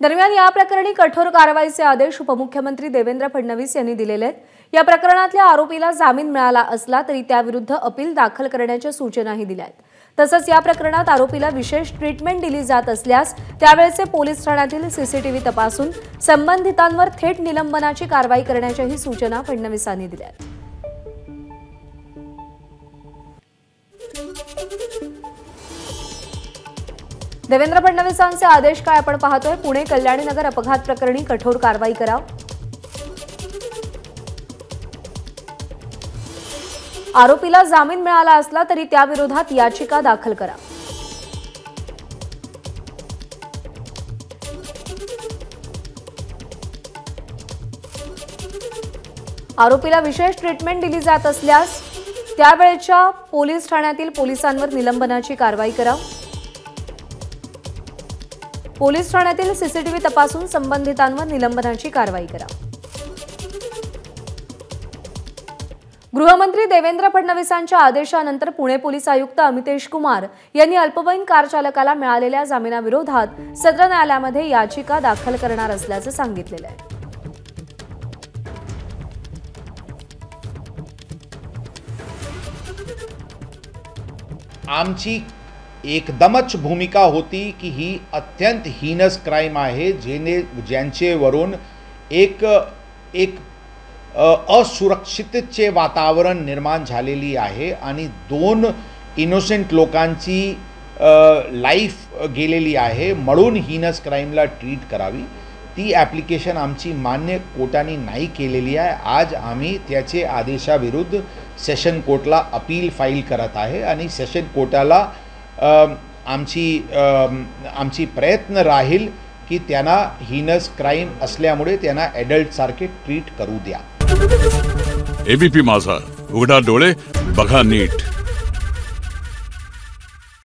दरम्यान या प्रकरणी कठोर कारवाईचे आदेश उपमुख्यमंत्री देवेंद्र फडणवीस यांनी दिलेले आहेत. या प्रकरणातल्या आरोपीला जामीन मिळाला असला तरी त्याविरुद्ध अपील दाखल करण्याच्या सूचनाही दिल्या आहेत. तसंच या प्रकरणात आरोपीला विशेष ट्रीटमेंट दिली जात असल्यास त्यावेळेचे पोलीस ठाण्यातील सीसीटीव्ही तपासून संबंधितांवर थेट निलंबनाची कारवाई करण्याच्याही सूचना फडणवीसांनी दिल्या आहेत. देवेंद्र फडणवीसांचे आदेश काय आपण पाहतोय? पुणे कल्याणीनगर अपघात प्रकरणी कठोर कारवाई करा आरोपीला जामीन मिळाला असला तरी त्याविरोधात याचिका दाखल करा. आरोपीला विशेष ट्रीटमेंट दिली जात असल्यास त्यावेळेच्या पोलीस ठाण्यातील पोलिसांवर निलंबनाची कारवाई करा पोलीस ठाण्यातील सीसीटीव्ही तपासून संबंधितांवर निलंबनाची कारवाई करा. गृहमंत्री देवेंद्र फडणवीसांच्या आदेशानंतर पुणे पोलीस आयुक्त अमितेश कुमार यांनी अल्पवयीन कार चालकाला मिळालेल्या जामिनाविरोधात सत्र न्यायालयामध्ये याचिका दाखल करणार असल्याचं सांगितलेलं आहे. आमची एकदमच भूमिका होती की ही अत्यंत हीनस क्राईम आहे जेणे ज्यांचेवरून एक एक असुरक्षितचे वातावरण निर्माण झालेली आहे आणि दोन इनोसेंट लोकांची लाईफ गेलेली आहे. म्हणून हीनस क्राईमला ट्रीट करावी. ती ॲप्लिकेशन आमची मान्य कोर्टाने नाही केलेली आहे. आज आम्ही त्याचे आदेशाविरुद्ध सेशन कोर्टला अपील फाईल करत आहे आणि सेशन कोर्टाला आमची आमची प्रयत्न राहील की त्यांना हिनस क्राईम असल्यामुळे त्यांना ॲडल्टसारखे ट्रीट करू द्या. एबीपी माझा. उघडा डोळे बघा नीट.